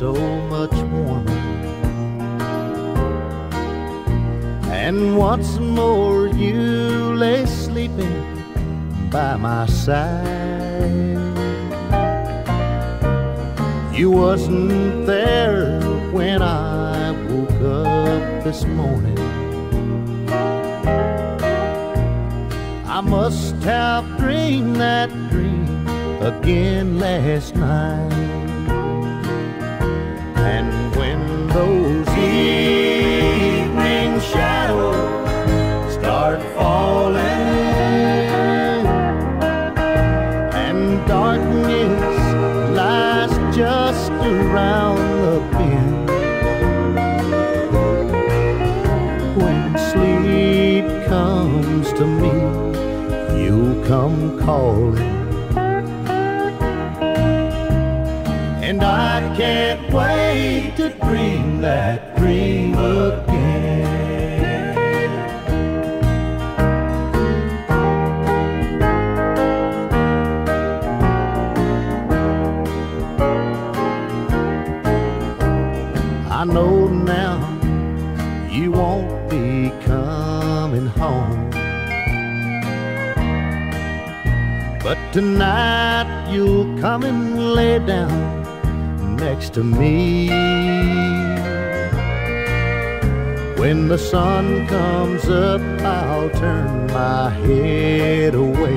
warmer. And once more you lay sleeping by my side. You wasn't there when I woke up this morning. I must have dreamed that dream again last night. Darkness lies just around the bend. When sleep comes to me you come calling. And I can't wait to dream that dream I know now you won't be coming home. But tonight you'll come and lay down next to me. When the sun comes up, I'll turn my head away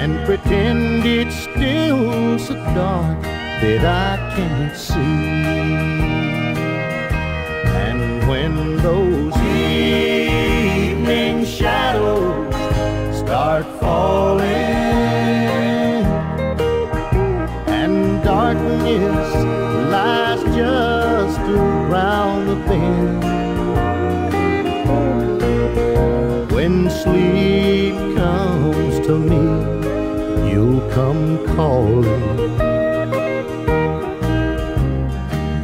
and pretend it's still so dark that I can't see. And when those evening shadows start falling and darkness lies just around the bend when sleep comes to me you'll come calling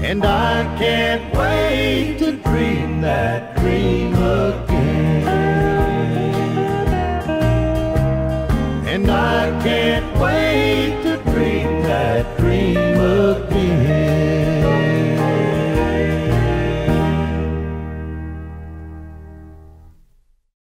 and I can't wait to dream that dream again